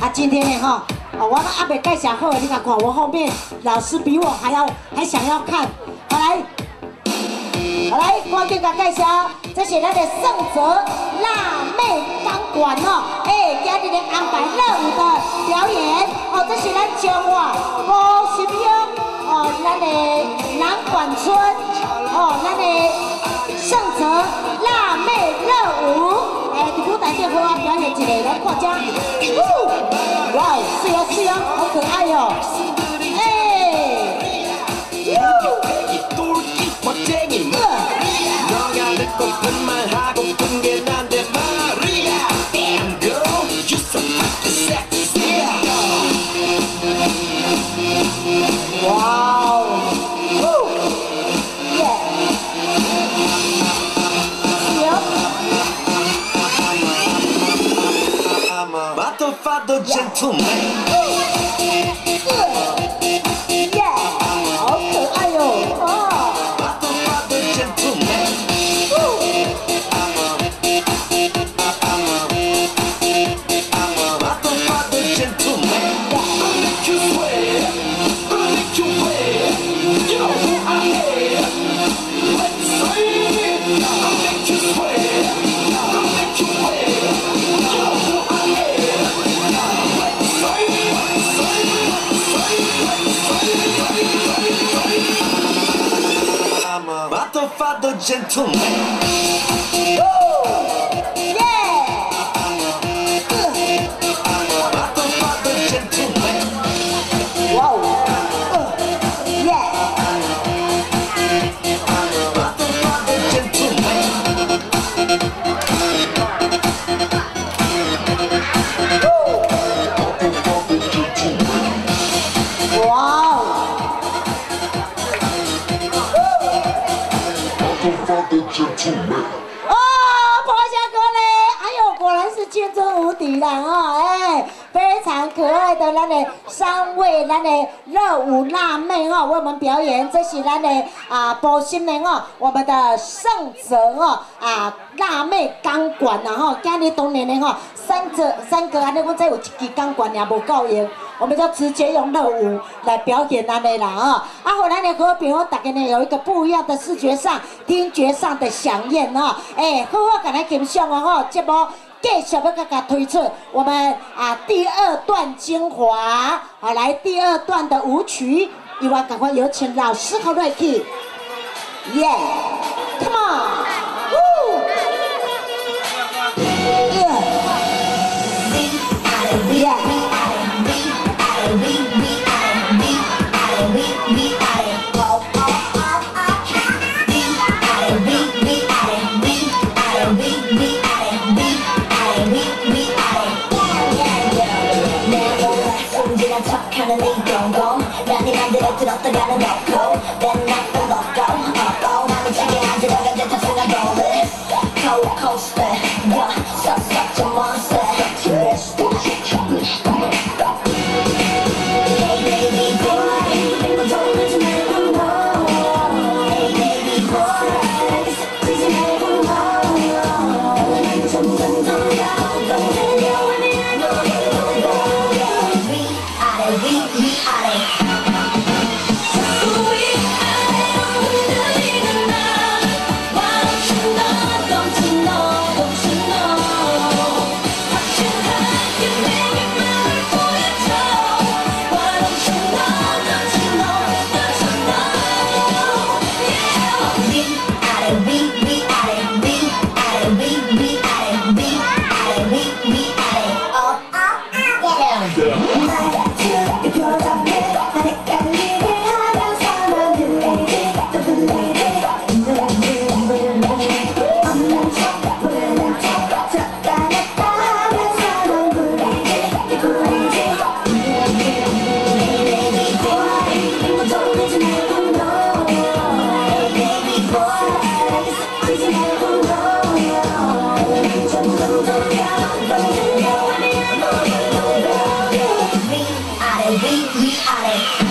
啊，今天呢哈，哦，我阿伯介绍好，你看看我后面老师比我还要还想要看，好来，好来，观众甲介绍，这是咱的盛泽辣妹钢管哦，哎，今日咧安排热舞的表演，哦，这是咱彰化五十乡哦，咱的南管村，哦，咱的盛泽辣妹热舞。哎，伫舞台顶好啊，表演一个来看家。哇，是啊是啊，好可爱哟。哎，哇哦，耶，行。Vado fatto gentleman father, gentleman. Oh! 呦，果然是天真无敌啦哦，哎，非常可爱的咱的三位咱的热舞辣妹哦，为我们表演，这是咱的啊宝心的哦，我们的圣泽哦啊辣妹钢管然后今日当年的吼，三个三个安尼，我再有一支钢管也无够用。我们就直接用热舞来表演安尼啦啊！啊，后来呢，和平我大家呢有一个不一样的视觉上、听觉上的响应啊！哎，好好甲咱欣赏哦吼，节目继续要甲甲推出我们啊第二段精华，好来第二段的舞曲，以外赶快有请老师和瑞克，耶，Come on the gotta go. Thunder. 네.